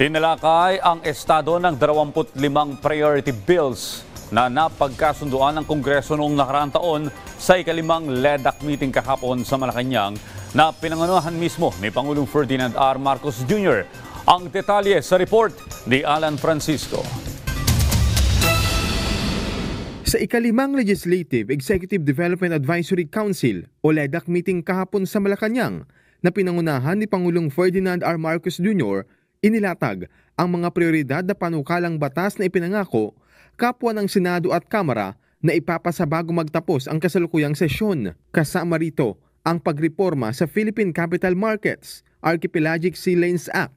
Tinalakay ang estado ng 25 priority bills na napagkasunduan ng Kongreso noong nakaraang taon sa ikalimang LEDAC meeting kahapon sa Malacanang na pinangunahan mismo ni Pangulong Ferdinand R. Marcos Jr. Ang detalye sa report ni Alan Francisco. Sa ikalimang Legislative Executive Development Advisory Council o LEDAC meeting kahapon sa Malacanang na pinangunahan ni Pangulong Ferdinand R. Marcos Jr., inilatag ang mga prioridad na panukalang batas na ipinangako kapwa ng Senado at Kamara na ipapasa bago magtapos ang kasalukuyang sesyon. Kasama rito ang pagreforma sa Philippine Capital Markets, Archipelagic Sea Lanes Act,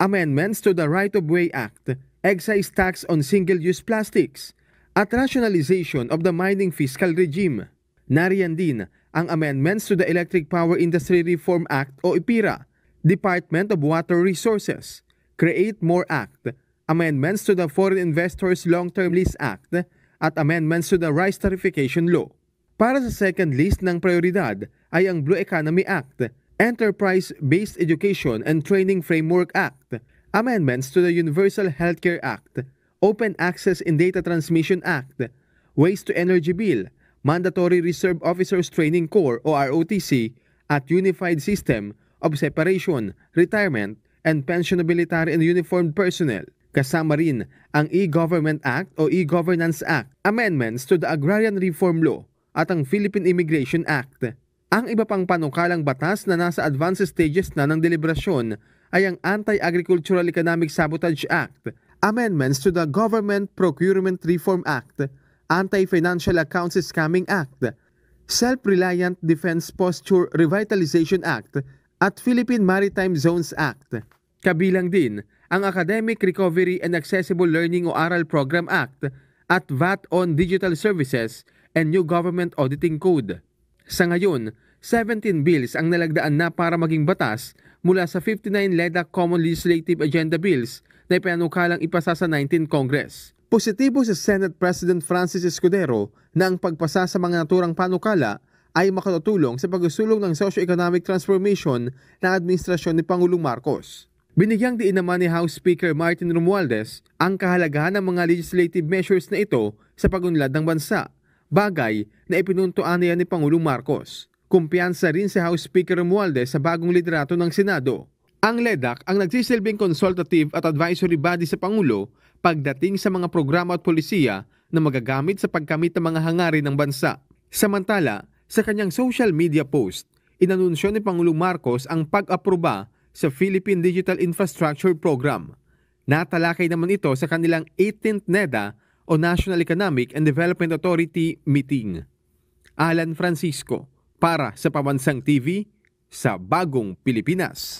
amendments to the Right-of-Way Act, excise tax on single-use plastics, at rationalization of the mining fiscal regime. Nariyan din ang amendments to the Electric Power Industry Reform Act o IPIRA, Department of Water Resources, Create More Act, amendments to the Foreign Investors Long-Term Lease Act, at amendments to the Rice Tarification Law. Para sa second list ng prioridad ay ang Blue Economy Act, Enterprise-Based Education and Training Framework Act, amendments to the Universal Healthcare Act, Open Access in Data Transmission Act, Waste to Energy Bill, Mandatory Reserve Officers Training Corps o ROTC at Unified System of Separation, Retirement, and Pension of Military and Uniformed Personnel. Kasama rin ang E-Government Act o E-Governance Act, amendments to the Agrarian Reform Law at ang Philippine Immigration Act. Ang iba pang panukalang batas na nasa advanced stages na ng deliberasyon ay ang Anti-Agricultural Economic Sabotage Act, amendments to the Government Procurement Reform Act, Anti-Financial Accounts Scamming Act, Self-Reliant Defense Posture Revitalization Act, at Philippine Maritime Zones Act. Kabilang din ang Academic Recovery and Accessible Learning o Aral Program Act at VAT on Digital Services and New Government Auditing Code. Sa ngayon, 17 bills ang nalagdaan na para maging batas mula sa 59 LEDAC Common Legislative Agenda Bills na ipanukalang ipasa sa 19 Congress. Positibo sa Senate President Francis Escudero na ang pagpasa sa mga naturang panukala ay makatutulong sa pagsulong ng socio-economic transformation ng administrasyon ni Pangulong Marcos. Binigyang diin naman ni House Speaker Martin Romualdez ang kahalagahan ng mga legislative measures na ito sa pagunlad ng bansa, bagay na ipinuntuan niya ni Pangulong Marcos. Kumpiyansa rin si House Speaker Romualdez sa bagong liderato ng Senado. Ang LEDAC ang nagsisilbing consultative at advisory body sa Pangulo pagdating sa mga programa at polisiya na magagamit sa pagkamit ng mga hangarin ng bansa. Samantala, sa kanyang social media post, inanunsyo ni Pangulong Marcos ang pag-aproba sa Philippine Digital Infrastructure Program. Natalakay naman ito sa kanilang 18th NEDA o National Economic and Development Authority meeting. Alan Francisco para sa Pamansang TV sa Bagong Pilipinas.